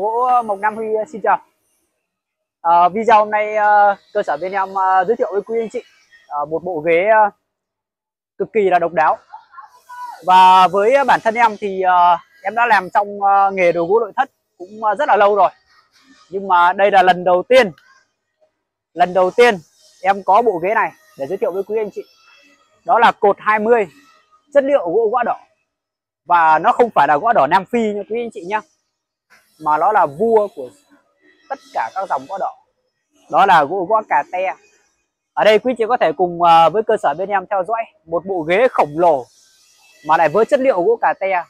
Gỗ ờ, Mộc Nam Huy ờ, xin chào. À, Video hôm nay cơ sở bên em giới thiệu với quý anh chị một bộ ghế cực kỳ là độc đáo. Và với bản thân em thì em đã làm trong nghề đồ gỗ nội thất cũng rất là lâu rồi. Nhưng mà đây là lần đầu tiên Lần đầu tiên em có bộ ghế này để giới thiệu với quý anh chị. Đó là cột 20 chất liệu gỗ gõ đỏ. Và nó không phải là gõ đỏ Nam Phi nha quý anh chị nhé mà nó là vua của tất cả các dòng võ đỏ đó là gỗ gõ cà te. Ở đây quý chị có thể cùng à, với cơ sở bên em theo dõi một bộ ghế khổng lồ mà lại với chất liệu gỗ cà te.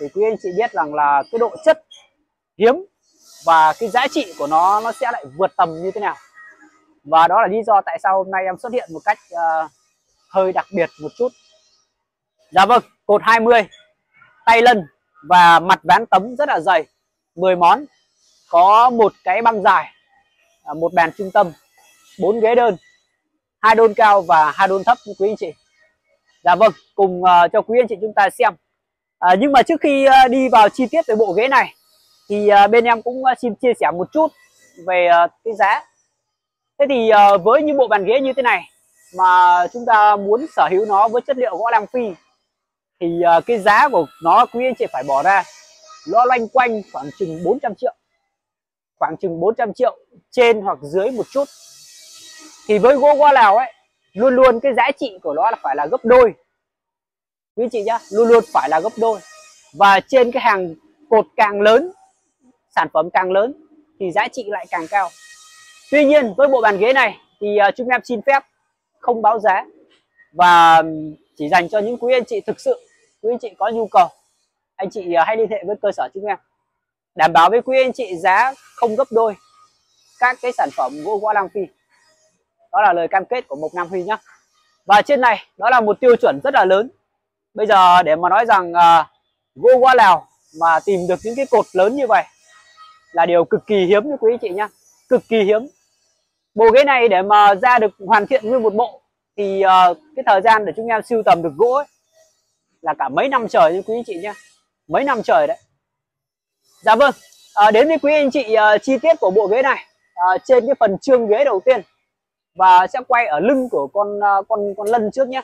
Thì quý anh chị biết rằng là cái độ chất hiếm và cái giá trị của nó nó sẽ lại vượt tầm như thế nào. Và đó là lý do tại sao hôm nay em xuất hiện một cách uh, hơi đặc biệt một chút. Dạ vâng cột 20 tay lân và mặt ván tấm rất là dày. 10 món có một cái băng dài à, một bàn trung tâm bốn ghế đơn hai đôn cao và hai đôn thấp quý anh chị. Dạ vâng cùng uh, cho quý anh chị chúng ta xem. Uh, nhưng mà trước khi uh, đi vào chi tiết về bộ ghế này thì uh, bên em cũng uh, xin chia sẻ một chút về uh, cái giá. Thế thì uh, với những bộ bàn ghế như thế này mà chúng ta muốn sở hữu nó với chất liệu gỗ lam phi thì uh, cái giá của nó quý anh chị phải bỏ ra nó loanh quanh khoảng chừng 400 triệu. Khoảng chừng 400 triệu trên hoặc dưới một chút. Thì với gỗ hoa lào ấy, luôn luôn cái giá trị của nó là phải là gấp đôi. Quý chị nhá, luôn luôn phải là gấp đôi. Và trên cái hàng cột càng lớn, sản phẩm càng lớn, thì giá trị lại càng cao. Tuy nhiên, với bộ bàn ghế này, thì à, chúng em xin phép không báo giá. Và chỉ dành cho những quý anh chị thực sự, quý anh chị có nhu cầu anh chị à, hãy liên hệ với cơ sở chúng em đảm bảo với quý anh chị giá không gấp đôi các cái sản phẩm gỗ gõ Lang Phi. Đó là lời cam kết của Mộc Nam Huy nhé và trên này đó là một tiêu chuẩn rất là lớn. Bây giờ để mà nói rằng uh, gỗ gõ Lào mà tìm được những cái cột lớn như vậy là điều cực kỳ hiếm như quý anh chị nhá. Cực kỳ hiếm. Bộ ghế này để mà ra được hoàn thiện nguyên một bộ thì uh, cái thời gian để chúng em sưu tầm được gỗ ấy, là cả mấy năm trời như quý anh chị nhá mấy năm trời đấy. Dạ vâng à, đến với quý anh chị uh, chi tiết của bộ ghế này uh, trên cái phần trương ghế đầu tiên và sẽ quay ở lưng của con uh, con con lân trước nhé.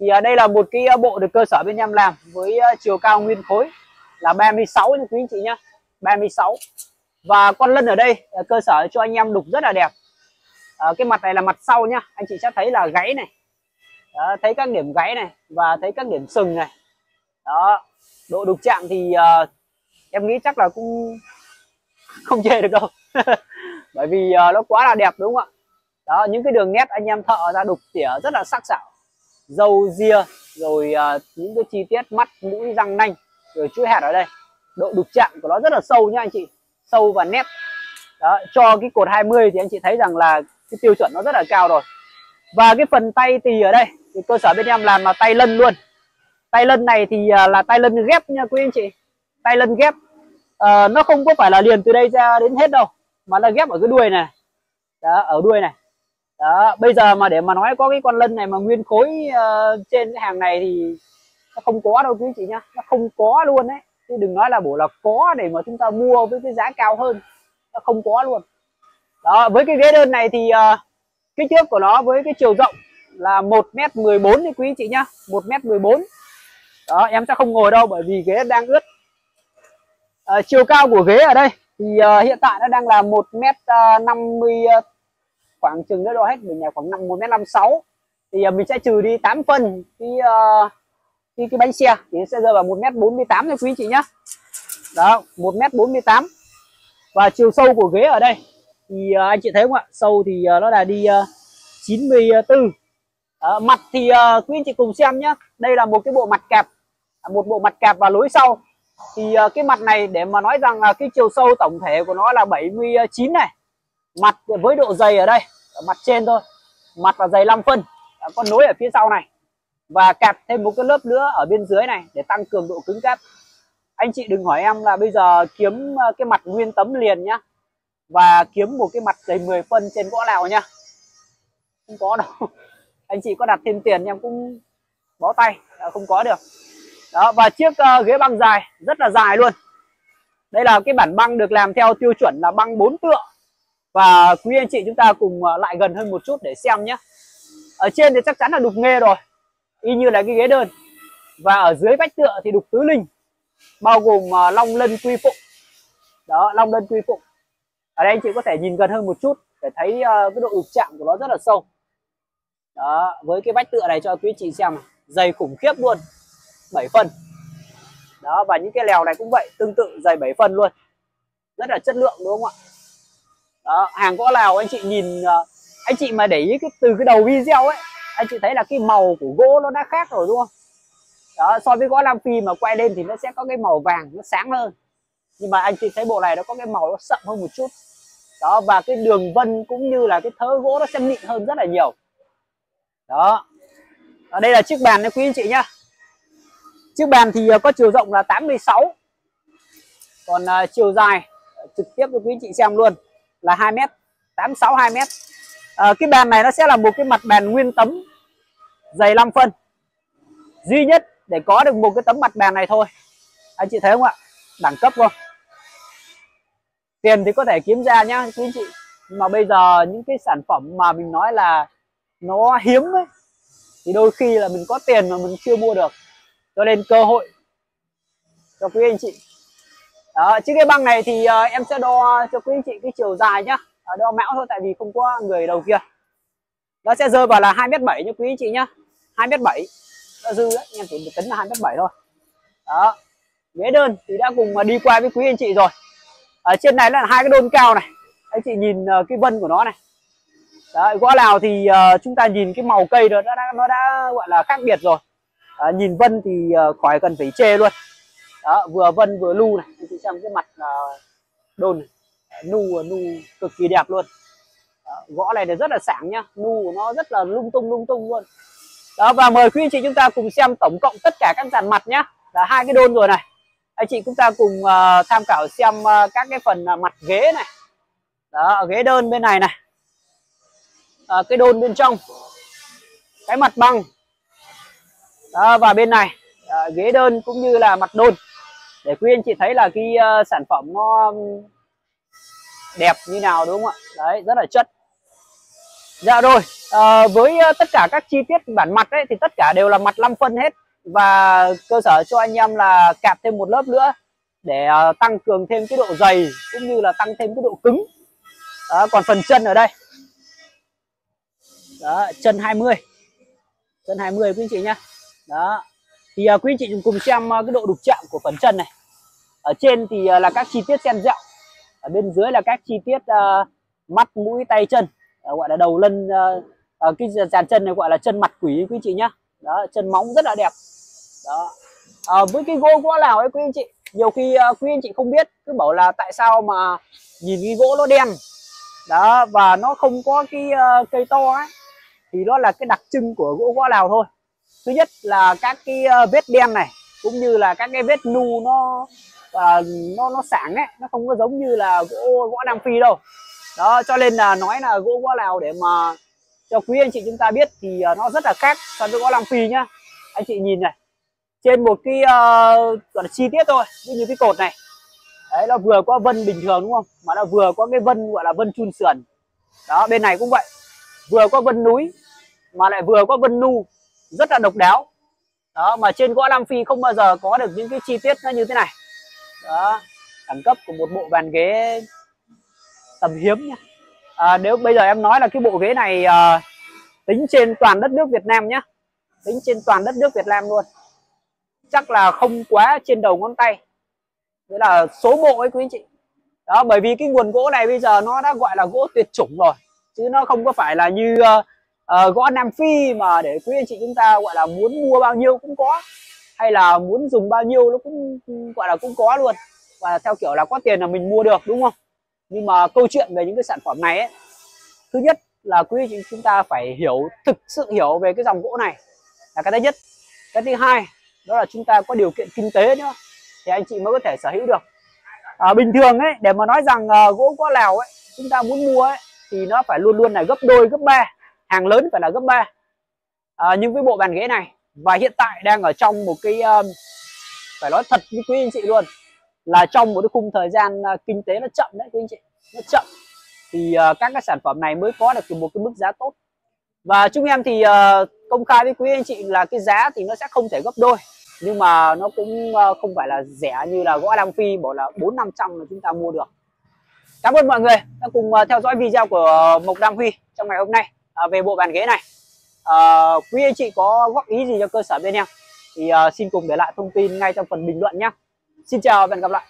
Thì uh, đây là một cái uh, bộ được cơ sở bên em làm với uh, chiều cao nguyên khối là 36 như quý anh chị nhé 36 và con lân ở đây uh, cơ sở cho anh em đục rất là đẹp. Uh, cái mặt này là mặt sau nhá anh chị sẽ thấy là gáy này đó, thấy các điểm gáy này và thấy các điểm sừng này. Đó độ đục chạm thì uh, em nghĩ chắc là cũng không chê được đâu. Bởi vì uh, nó quá là đẹp đúng không ạ? Đó những cái đường nét anh em thợ ra đục tỉa rất là sắc sảo. Dâu ria rồi uh, những cái chi tiết mắt mũi răng nanh rồi chuỗi hạt ở đây. Độ đục chạm của nó rất là sâu nhá anh chị. Sâu và nét. Đó cho cái cột 20 thì anh chị thấy rằng là cái tiêu chuẩn nó rất là cao rồi. Và cái phần tay tì ở đây thì cơ sở bên em làm là tay lân luôn tay lân này thì à, là tay lân ghép nha quý anh chị. Tay lân ghép à, nó không có phải là liền từ đây ra đến hết đâu mà là ghép ở cái đuôi này. Đó ở đuôi này. Đó bây giờ mà để mà nói có cái con lân này mà nguyên khối uh, trên cái hàng này thì nó không có đâu quý anh chị nhá. Nó không có luôn đấy. Chứ đừng nói là bổ là có để mà chúng ta mua với cái giá cao hơn. Nó không có luôn. Đó với cái ghế đơn này thì uh, kích thước của nó với cái chiều rộng là 1m14 đấy quý chị nhá. 1m14 đó em sẽ không ngồi đâu bởi vì ghế đang ướt. À, chiều cao của ghế ở đây thì uh, hiện tại nó đang là một m ờ, năm mươi khoảng chừng nữa đâu hết mình nhà khoảng năm một m năm sáu. Thì uh, mình sẽ trừ đi 8 phân cái uh, cái, cái bánh xe thì sẽ rơi vào một m bốn mươi tám cho quý chị nhé đó một m bốn mươi tám. Và chiều sâu của ghế ở đây thì uh, anh chị thấy không ạ? Sâu thì uh, nó là đi uh, 94 à, mặt thì à, quý anh chị cùng xem nhé đây là một cái bộ mặt kẹp một bộ mặt kẹp và lối sau. Thì à, cái mặt này để mà nói rằng là cái chiều sâu tổng thể của nó là 79 này. Mặt với độ dày ở đây ở mặt trên thôi. Mặt là dày 5 phân. À, con nối ở phía sau này. Và kẹp thêm một cái lớp nữa ở bên dưới này để tăng cường độ cứng cáp anh chị đừng hỏi em là bây giờ kiếm cái mặt nguyên tấm liền nhá. Và kiếm một cái mặt dày 10 phân trên gỗ nào nhá. Không có đâu anh chị có đặt thêm tiền em cũng bó tay à, không có được. Đó và chiếc uh, ghế băng dài rất là dài luôn. Đây là cái bản băng được làm theo tiêu chuẩn là băng 4 tựa. Và quý anh chị chúng ta cùng ờ, lại gần hơn một chút để xem nhé. Ở trên thì chắc chắn là đục nghê rồi y như là cái ghế đơn. Và ở dưới vách tựa thì đục tứ linh bao gồm uh, long lân quy phụng. Đó long lân quy phụng. Ở đây anh chị có thể nhìn gần hơn một chút để thấy uh, cái độ đục chạm của nó rất là sâu đó, với cái vách tựa này cho quý chị xem dày khủng khiếp luôn. 7 phân đó, và những cái lèo này cũng vậy, tương tự dày 7 phân luôn. Rất là chất lượng, đúng không ạ? Đó, hàng gỗ lào anh chị nhìn ờ, anh chị mà để ý cái, từ cái đầu video ấy, anh chị thấy là cái màu của gỗ nó đã khác rồi, đúng không? Đó, so với gõ lam phi mà quay lên thì nó sẽ có cái màu vàng, nó sáng hơn. Nhưng mà anh chị thấy bộ này nó có cái màu nó sậm hơn một chút. Đó, và cái đường vân cũng như là cái thớ gỗ nó sẽ mịn hơn rất là nhiều đó. Ở đây là chiếc bàn đấy quý anh chị nhá. Chiếc bàn thì ờ, có chiều rộng là 86 còn uh, chiều dài ờ, trực tiếp cho quý anh chị xem luôn là 2 mét 86 2 mét. À, cái bàn này nó sẽ là một cái mặt bàn nguyên tấm dày 5 phân. Duy nhất để có được một cái tấm mặt bàn này thôi. Anh chị thấy không ạ? Đẳng cấp không? Tiền thì có thể kiếm ra nhá quý anh chị. Nhưng mà bây giờ những cái sản phẩm mà mình nói là nó hiếm ấy. Thì đôi khi là mình có tiền mà mình chưa mua được. Cho nên cơ hội cho quý anh chị. Đó chiếc cái băng này thì uh, em sẽ đo cho quý anh chị cái chiều dài nhá. À, đo mão thôi tại vì không có người đầu kia. Nó sẽ rơi vào là hai mét bảy nhá quý anh chị nhá. Hai mét bảy. Dư đấy em chỉ tính là hai mét bảy thôi. Đó. Ghế đơn thì đã cùng mà đi qua với quý anh chị rồi. Ở trên này là hai cái đôn cao này. Anh chị nhìn ờ, cái vân của nó này. Đấy, gõ nào thì uh, chúng ta nhìn cái màu cây đó nó đã, nó đã gọi là khác biệt rồi. À, nhìn vân thì uh, khỏi cần phải chê luôn. Đó vừa vân vừa lu này chị xem cái mặt uh, đồn này. nu nu cực kỳ đẹp luôn. Đó, gõ này thì rất là sáng nhá nu của nó rất là lung tung lung tung luôn. Đó và mời quý anh chị chúng ta cùng xem tổng cộng tất cả các dàn mặt nhá. Là hai cái đôn rồi này. Anh chị chúng ta cùng uh, tham khảo xem uh, các cái phần uh, mặt ghế này. Đó ghế đơn bên này này à, cái đôn bên trong. Cái mặt băng đó, và bên này à, ghế đơn cũng như là mặt đôn để quý anh chị thấy là cái uh, sản phẩm nó đẹp như nào đúng không ạ? Đấy rất là chất. Dạ rồi à, với uh, tất cả các chi tiết bản mặt ấy thì tất cả đều là mặt 5 phân hết. Và cơ sở cho anh em là cạp thêm một lớp nữa để uh, tăng cường thêm cái độ dày cũng như là tăng thêm cái độ cứng. Đó, còn phần chân ở đây đó chân 20 chân 20 quý anh chị nhá. Đó. Thì uh, quý anh chị cùng xem uh, cái độ đục chạm của phần chân này. Ở trên thì uh, là các chi tiết xen dẹo. Ở bên dưới là các chi tiết uh, mắt mũi tay chân. Uh, gọi là đầu lân uh, uh, cái dàn chân này gọi là chân mặt quỷ quý anh chị nhá. Đó chân móng rất là đẹp. Đó. Uh, với cái gỗ gỗ nào ấy quý anh chị nhiều khi uh, quý anh chị không biết cứ bảo là tại sao mà nhìn cái gỗ nó đen. Đó và nó không có cái uh, cây to ấy thì đó là cái đặc trưng của gỗ gõ lào thôi. Thứ nhất là các cái ờ, vết đen này cũng như là các cái vết nu nó uh, nó nó sáng ấy nó không có giống như là gỗ gõ nam phi đâu. Đó cho nên là nói là gỗ gõ lào để mà cho quý anh chị chúng ta biết thì ờ, nó rất là khác so với gõ nam phi nhá. Anh chị nhìn này trên một cái uh, gọi là chi tiết thôi như cái cột này. Đấy nó vừa có vân bình thường đúng không? Mà nó vừa có cái vân gọi là vân chun sườn. Đó bên này cũng vậy. Vừa có vân núi mà lại vừa có vân nu rất là độc đáo. Đó mà trên gõ Nam Phi không bao giờ có được những cái chi tiết nó như thế này. Đó đẳng cấp của một bộ bàn ghế tầm hiếm nhá. À, nếu bây giờ em nói là cái bộ ghế này à, tính trên toàn đất nước Việt Nam nhá tính trên toàn đất nước Việt Nam luôn chắc là không quá trên đầu ngón tay. Đấy là số bộ ấy quý anh chị. Đó bởi vì cái nguồn gỗ này bây giờ nó đã gọi là gỗ tuyệt chủng rồi chứ nó không có phải là như uh, uh, gõ Nam Phi mà để quý anh chị chúng ta gọi là muốn mua bao nhiêu cũng có. Hay là muốn dùng bao nhiêu nó cũng gọi là cũng có luôn. Và theo kiểu là có tiền là mình mua được đúng không? Nhưng mà câu chuyện về những cái sản phẩm này ấy, thứ nhất là quý anh chị chúng ta phải hiểu thực sự hiểu về cái dòng gỗ này là cái thứ nhất. Cái thứ hai đó là chúng ta có điều kiện kinh tế nữa thì anh chị mới có thể sở hữu được. À, bình thường ấy để mà nói rằng uh, gỗ gõ lào ấy chúng ta muốn mua ấy thì nó phải luôn luôn là gấp đôi gấp ba hàng lớn phải là gấp 3 à, nhưng với bộ bàn ghế này và hiện tại đang ở trong một cái um, phải nói thật với quý anh chị luôn là trong một cái khung thời gian uh, kinh tế nó chậm đấy quý anh chị nó chậm thì uh, các cái sản phẩm này mới có được một cái mức giá tốt. Và chúng em thì uh, công khai với quý anh chị là cái giá thì nó sẽ không thể gấp đôi nhưng mà nó cũng uh, không phải là rẻ như là gõ Đăng Phi bảo là bốn năm trăm là chúng ta mua được. Cảm ơn mọi người đã cùng uh, theo dõi video của Mộc Đăng Huy trong ngày hôm nay. À, về bộ bàn ghế này. À, quý anh chị có góp ý gì cho cơ sở bên em? Thì uh, xin cùng để lại thông tin ngay trong phần bình luận nhé. Xin chào và hẹn gặp lại.